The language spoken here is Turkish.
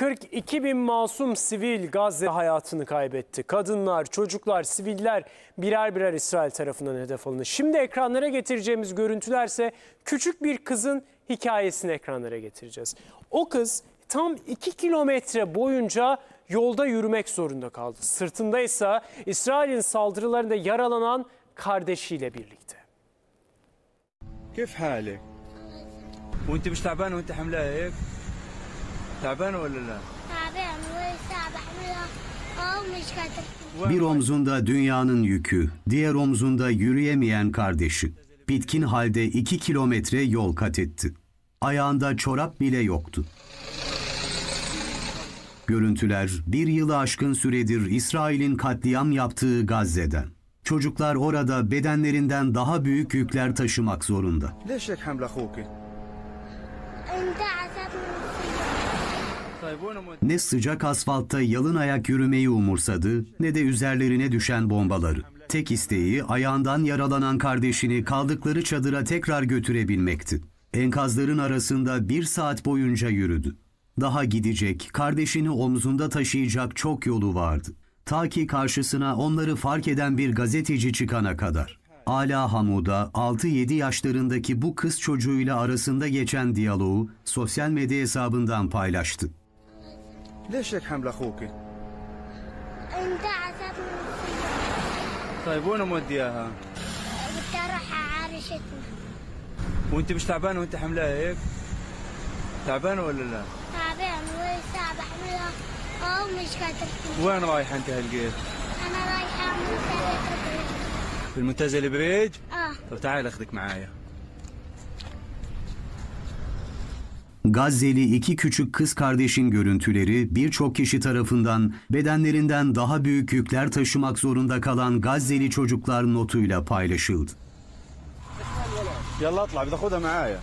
42 bin masum sivil Gazze hayatını kaybetti. Kadınlar, çocuklar, siviller birer birer İsrail tarafından hedef alındı. Şimdi ekranlara getireceğimiz görüntülerse küçük bir kızın hikayesini ekranlara getireceğiz. O kız tam 2 kilometre boyunca yolda yürümek zorunda kaldı. Sırtında ise İsrail'in saldırılarında yaralanan kardeşiyle birlikte. كيف حالك؟ وانت مش تعبانه وانت حملها هيك؟ تعبانه ولا لا؟ تعبان ولسه بعملها اه مش قادر Bir omzunda dünyanın yükü, diğer omzunda yürüyemeyen kardeşi. Bitkin halde iki kilometre yol kat etti. Ayağında çorap bile yoktu. Görüntüler bir yılı aşkın süredir İsrail'in katliam yaptığı Gazze'den. Çocuklar orada bedenlerinden daha büyük yükler taşımak zorunda. Ne sıcak asfaltta yalın ayak yürümeyi umursadı ne de üzerlerine düşen bombaları. Tek isteği ayağından yaralanan kardeşini kaldıkları çadıra tekrar götürebilmekti. Enkazların arasında bir saat boyunca yürüdü. Daha gidecek, kardeşini omzunda taşıyacak çok yolu vardı. Ta ki karşısına onları fark eden bir gazeteci çıkana kadar. Ala Hamuda 6-7 yaşlarındaki bu kız çocuğuyla arasında geçen diyaloğu sosyal medya hesabından paylaştı. ليش هيك حمل أخوك؟ أنت عذبني طيب وين مودياها؟ بدي أروح على عرشتنا وأنت مش تعبانة وأنت حملها هيك؟ تعبانة ولا لا؟ تعبان ولسه بعملها آه مش قادر وين رايح أنت هالقيت؟ أنا رايحة منتزه البريد في المنتزه البريج؟ آه طب تعال أخذك معايا Gazze'li iki küçük kız kardeşin görüntüleri birçok kişi tarafından bedenlerinden daha büyük yükler taşımak zorunda kalan Gazze'li çocuklar notuyla paylaşıldı. يلا اطلع بدي اخذها معايا